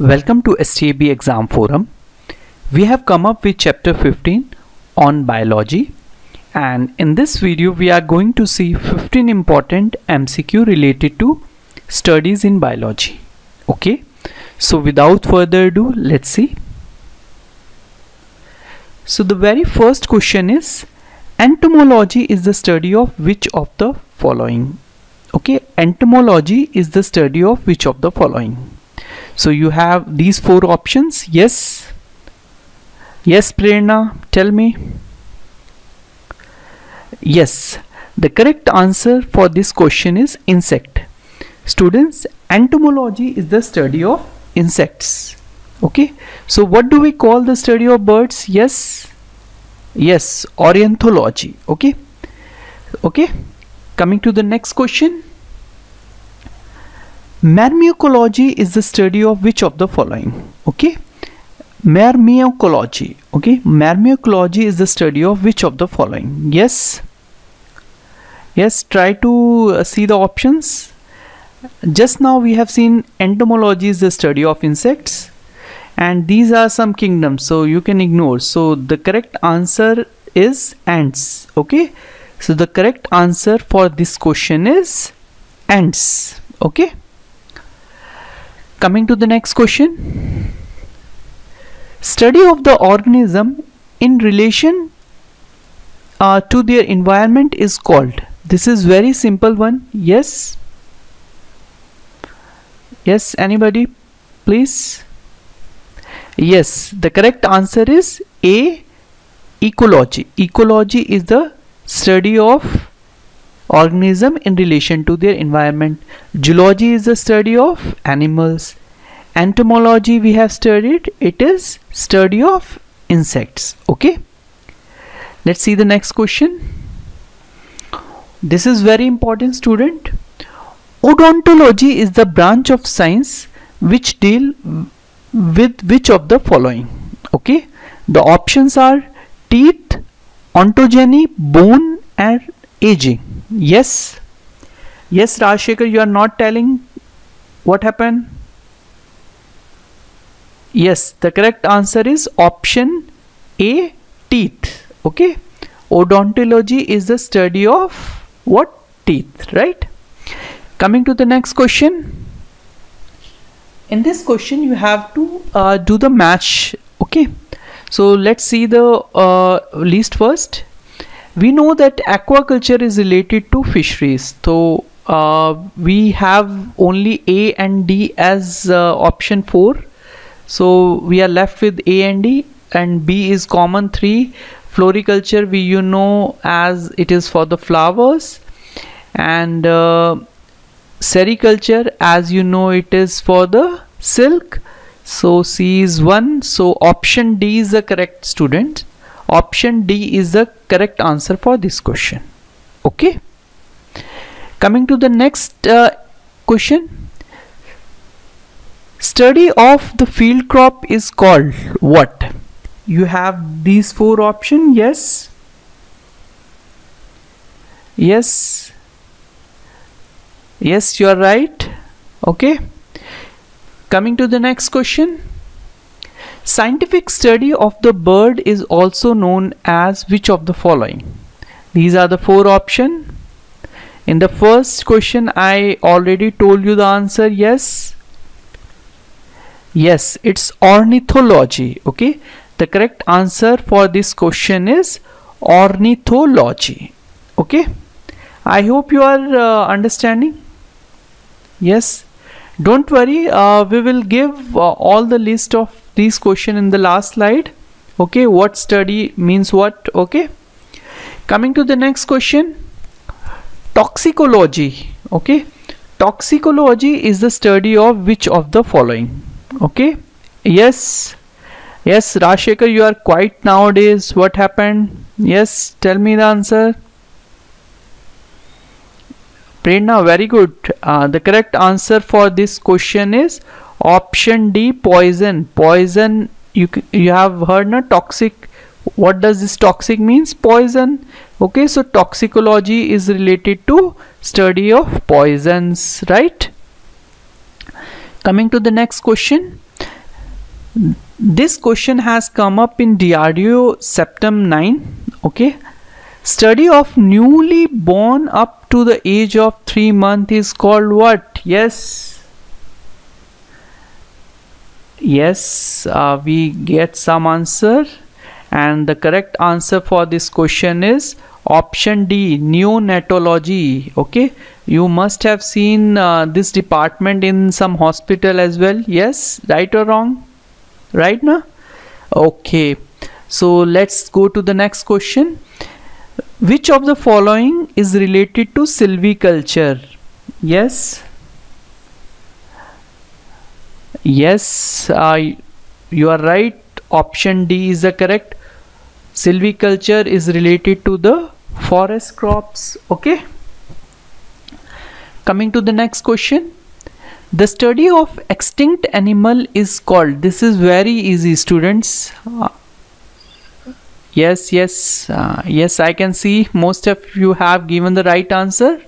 Welcome to STAB exam forum. We have come up with chapter 15 on biology and in this video we are going to see 15 important MCQ related to studies in biology. Okay, so without further ado, let's see. So the very first question is entomology is the study of which of the following? Okay, entomology is the study of which of the following? So you have these four options. Yes. Yes, Prerna, tell me. Yes, the correct answer for this question is insect. Students, entomology is the study of insects. Okay, so what do we call the study of birds? Yes, yes, ornithology. Okay, okay. Coming to the next question. Myrmecology is the study of which of the following? Okay, Myrmecology. Okay, Myrmecology is the study of which of the following? Yes, yes. Try to uh, see the options. Just now we have seen entomology is the study of insects, and these are some kingdoms, so you can ignore. So the correct answer is ants. Okay, so the correct answer for this question is ants. Okay coming to the next question. Study of the organism in relation uh, to their environment is called. This is very simple one. Yes? Yes anybody? Please? Yes the correct answer is a ecology. Ecology is the study of organism in relation to their environment. Zoology is the study of animals. Entomology we have studied, it is study of insects. Okay. Let's see the next question. This is very important student. Odontology is the branch of science which deal with which of the following. Okay. The options are teeth, ontogeny, bone and aging yes. Yes Rajshekhar you are not telling what happened? Yes the correct answer is option A teeth okay? Odontology is the study of what? Teeth right? Coming to the next question. In this question you have to uh, do the match okay? So let's see the uh, list first we know that aquaculture is related to fisheries. So uh, we have only A and D as uh, option 4 so we are left with A and D and B is common 3 floriculture we you know as it is for the flowers. And uh, sericulture as you know it is for the silk. So C is 1 so option D is the correct student option D is the correct answer for this question. Okay? Coming to the next uh, question. Study of the field crop is called what? You have these four options yes? Yes? Yes you are right. Okay? Coming to the next question Scientific study of the bird is also known as which of the following? These are the four options. In the first question, I already told you the answer yes. Yes, it's ornithology. Okay, the correct answer for this question is ornithology. Okay, I hope you are uh, understanding. Yes, don't worry, uh, we will give uh, all the list of this question in the last slide. Okay what study means what? Okay. Coming to the next question. Toxicology. Okay. Toxicology is the study of which of the following? Okay. Yes. Yes Rajshekhar you are quiet nowadays. What happened? Yes tell me the answer. Prerna very good. Uh, the correct answer for this question is option d poison. Poison you you have heard na? Toxic. What does this toxic means? Poison. Okay so toxicology is related to study of poisons right? Coming to the next question. This question has come up in DRDO Septem 9 okay? Study of newly born up to the age of 3 month is called what? Yes yes uh, we get some answer. And the correct answer for this question is option D neonatology. Okay? You must have seen uh, this department in some hospital as well. Yes? Right or wrong? Right now okay. So let's go to the next question. Which of the following is related to silviculture? Yes yes uh, you are right. Option D is the correct. Silviculture is related to the forest crops okay? Coming to the next question. The study of extinct animal is called this is very easy students. Uh, yes yes uh, yes i can see most of you have given the right answer.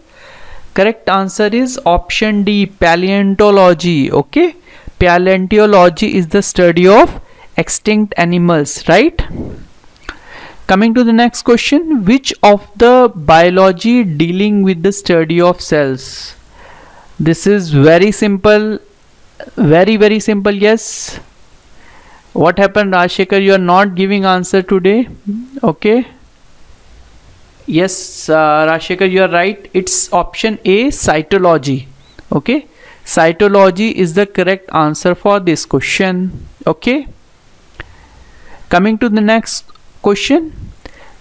Correct answer is option d paleontology okay paleontology is the study of extinct animals right? Coming to the next question which of the biology dealing with the study of cells? This is very simple very very simple yes. What happened Rajshekhar you are not giving answer today okay? Yes uh, you are right. It's option A cytology okay cytology is the correct answer for this question okay coming to the next question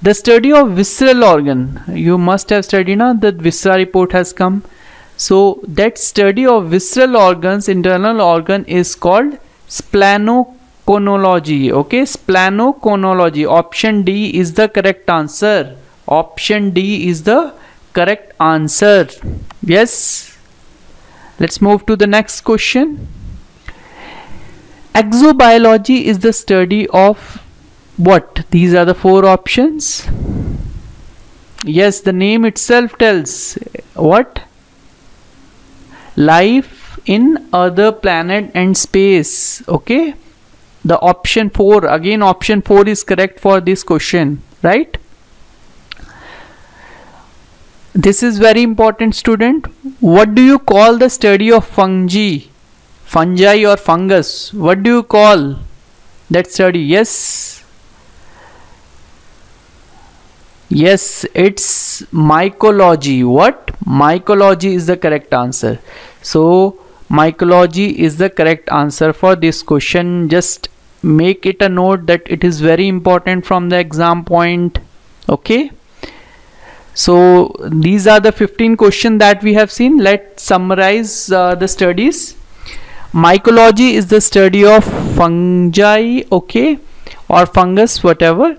the study of visceral organ you must have studied now that viscera report has come so that study of visceral organs, internal organ is called splanchnology. Okay, splanchnology. Option D is the correct answer. Option D is the correct answer. Yes. Let's move to the next question. Exobiology is the study of what? These are the four options. Yes, the name itself tells what? life in other planet and space okay the option 4 again option 4 is correct for this question right this is very important student. What do you call the study of fungi? Fungi or fungus? What do you call that study? Yes. Yes it's mycology. What? Mycology is the correct answer. So mycology is the correct answer for this question. Just make it a note that it is very important from the exam point. Okay so these are the 15 questions that we have seen. Let's summarize uh, the studies. Mycology is the study of fungi okay or fungus whatever.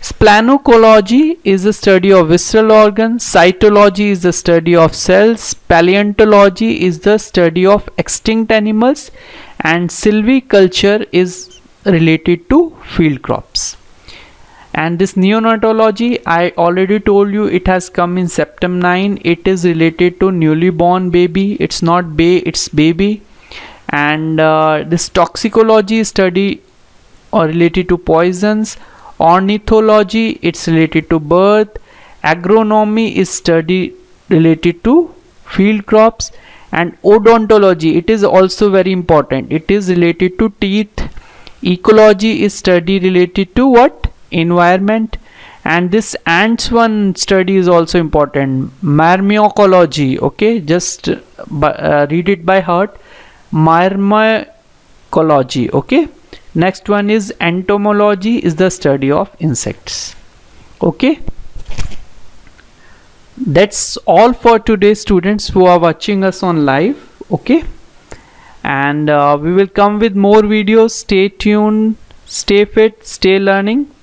Splanchnology is the study of visceral organs, cytology is the study of cells, paleontology is the study of extinct animals. And silviculture is related to field crops. And this neonatology, I already told you it has come in Septem 9. It is related to newly born baby. It's not bay, it's baby. And uh, this toxicology study or related to poisons ornithology it's related to birth agronomy is study related to field crops and odontology it is also very important it is related to teeth ecology is study related to what environment. And this ants one study is also important. Myrmecology okay? Just uh, read it by heart. Myrmecology okay? Next one is entomology is the study of insects okay? That's all for today students who are watching us on live okay? And uh, we will come with more videos. Stay tuned stay fit stay learning